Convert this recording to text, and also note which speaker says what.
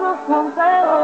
Speaker 1: Jesús Montero